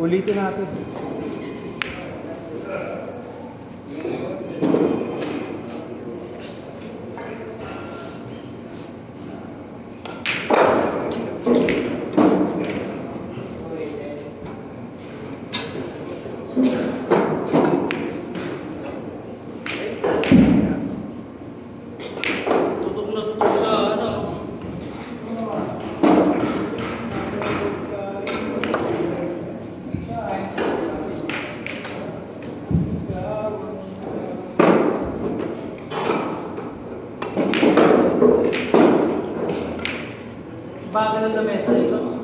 उली के ना आते। Bagal na mesa ito.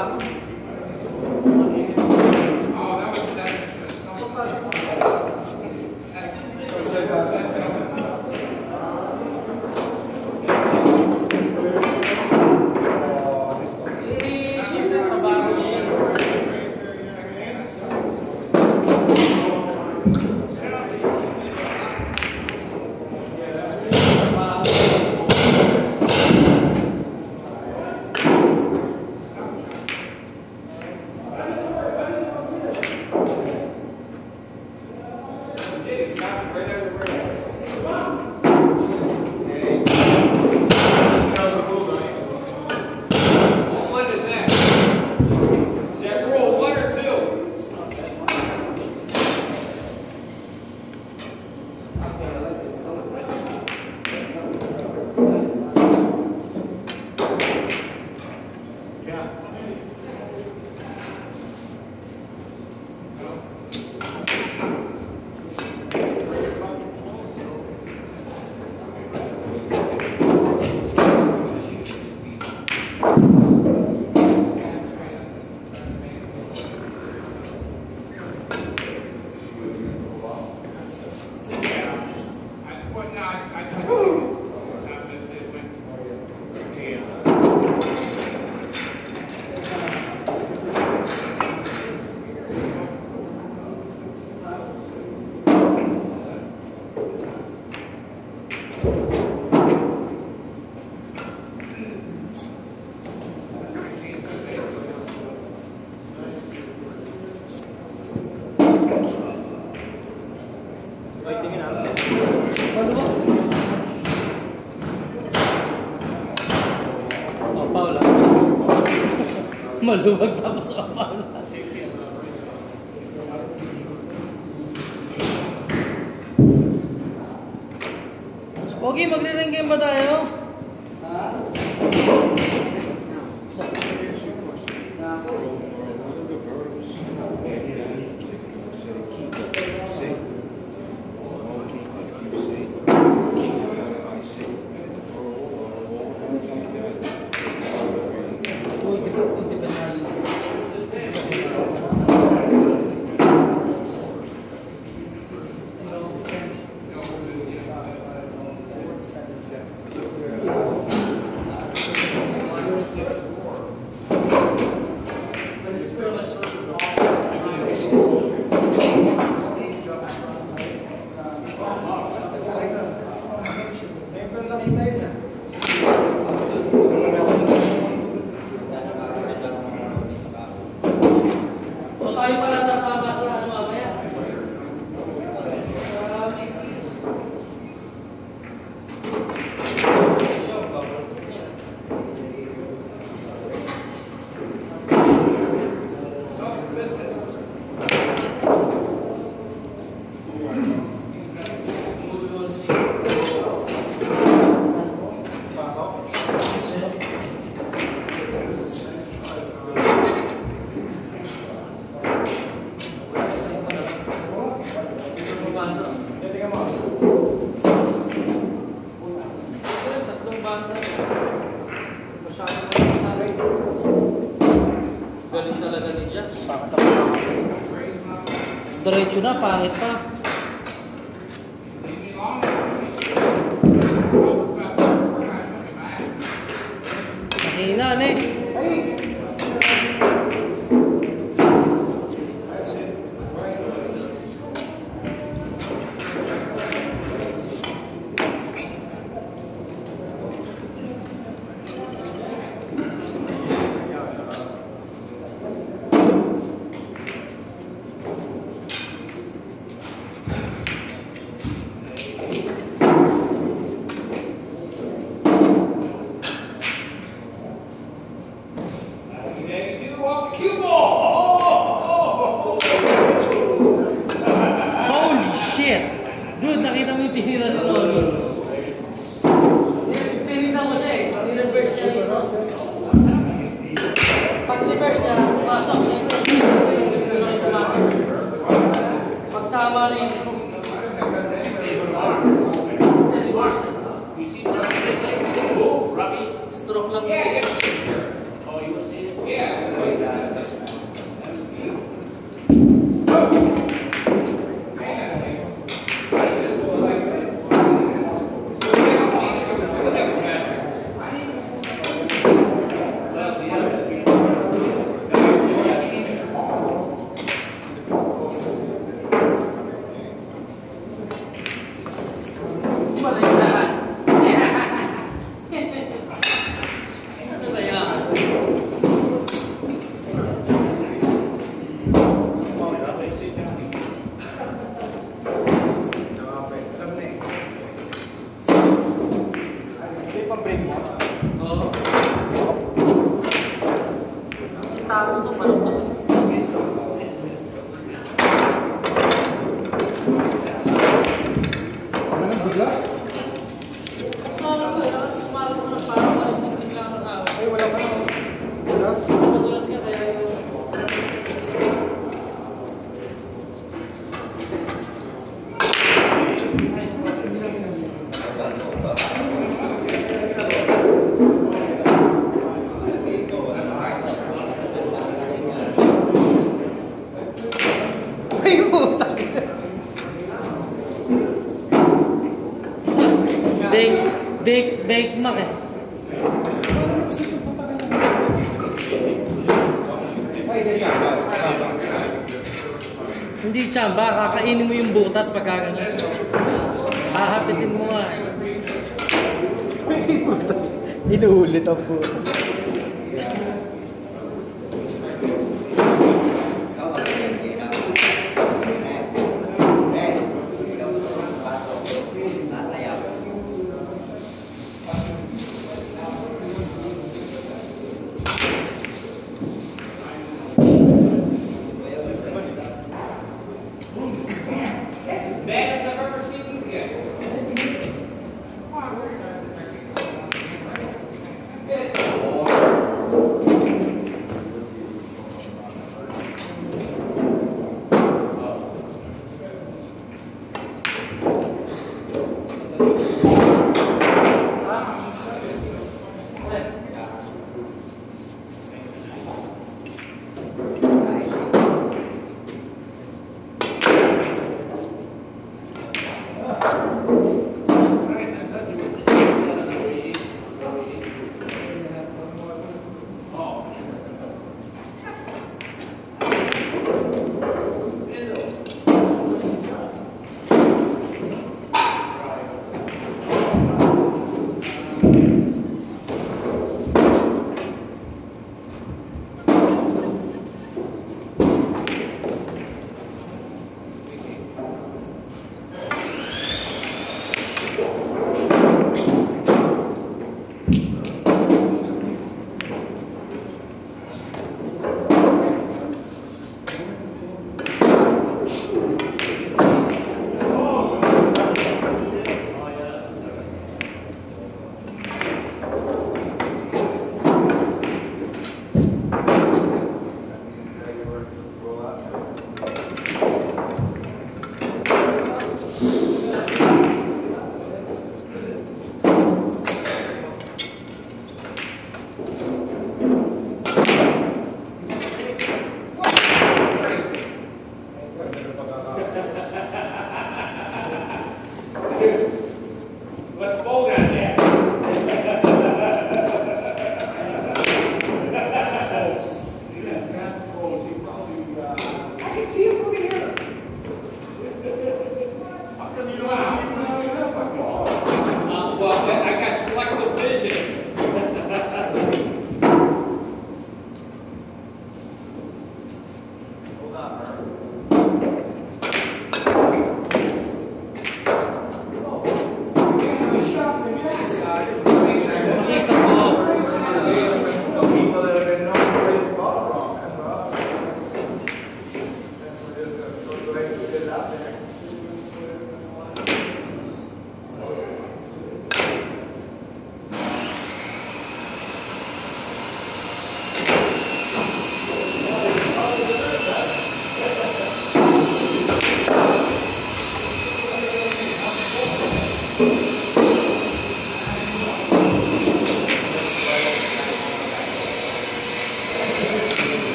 아. मधुभक्तम स्पोगी मगरी रंग बताया Diretso na, pahit pa. Hindi tsamba, kakainin mo yung butas pagka ganun. Hahapitin mo nga. Eh. Inuulit ang butas.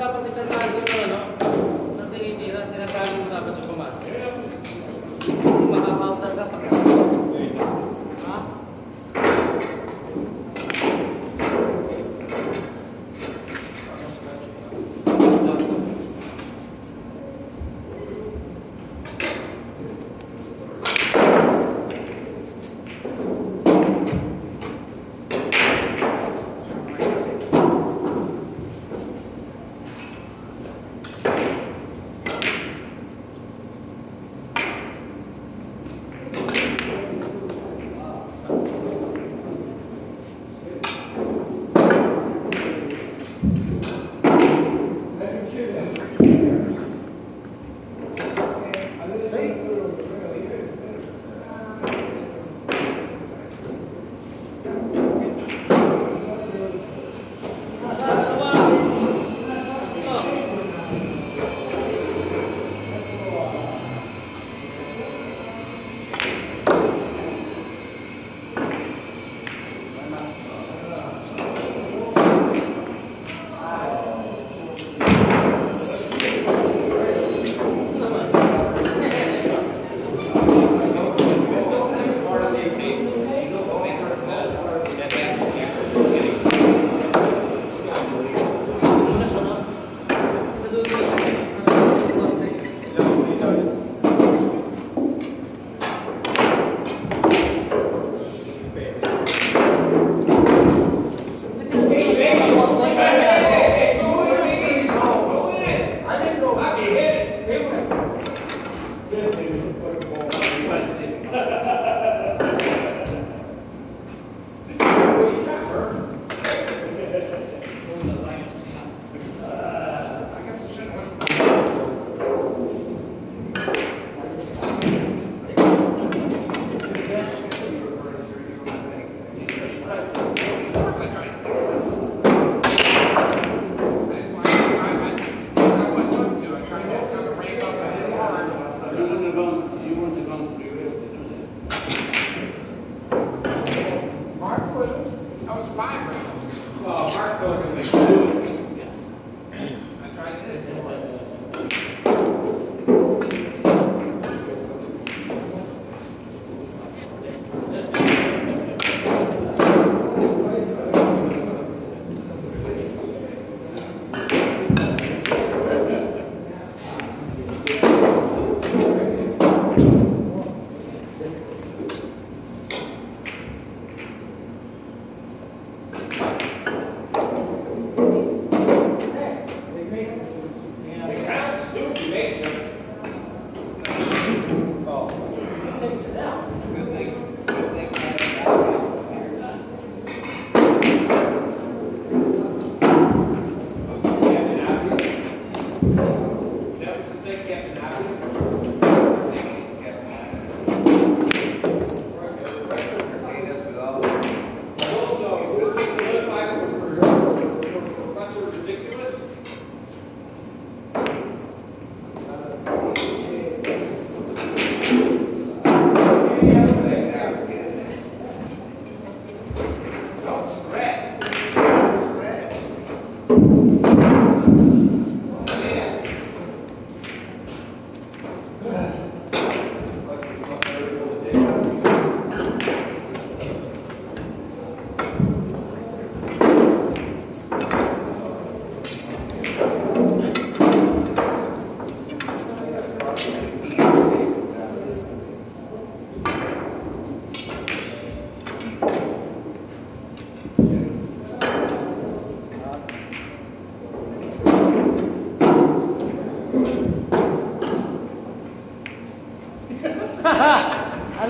Dapat itatago ng ano, ng tinitira, tinatago mo dapat yung pamat.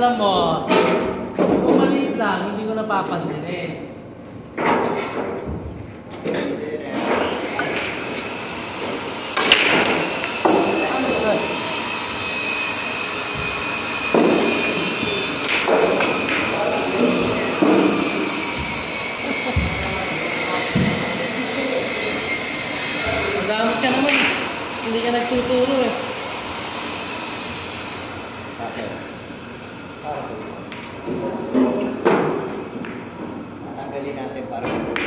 Alam mo, kung maliit lang, hindi ko napapansin eh. Magamit ka naman. Hindi ka nagtuturo eh. Tanggalin natin para may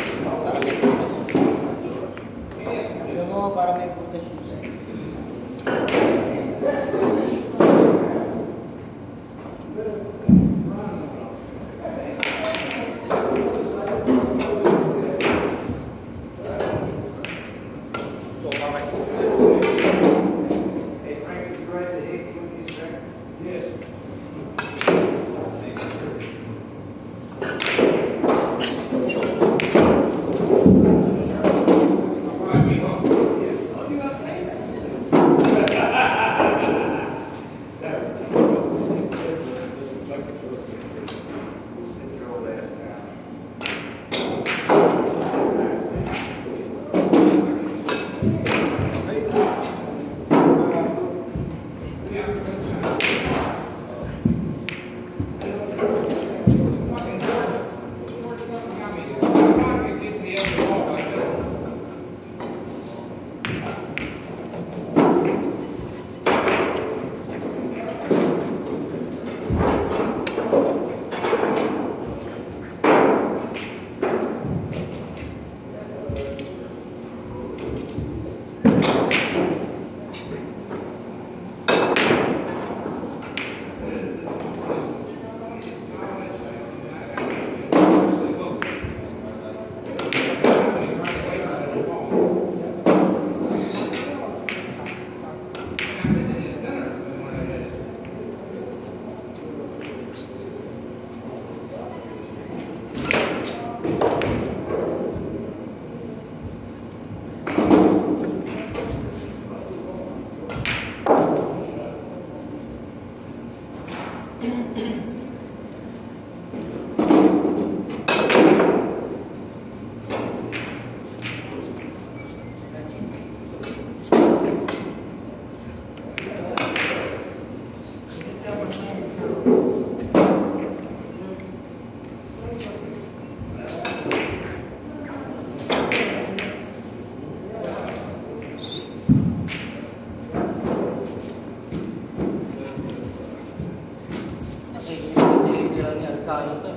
yarıkayında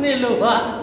ni luha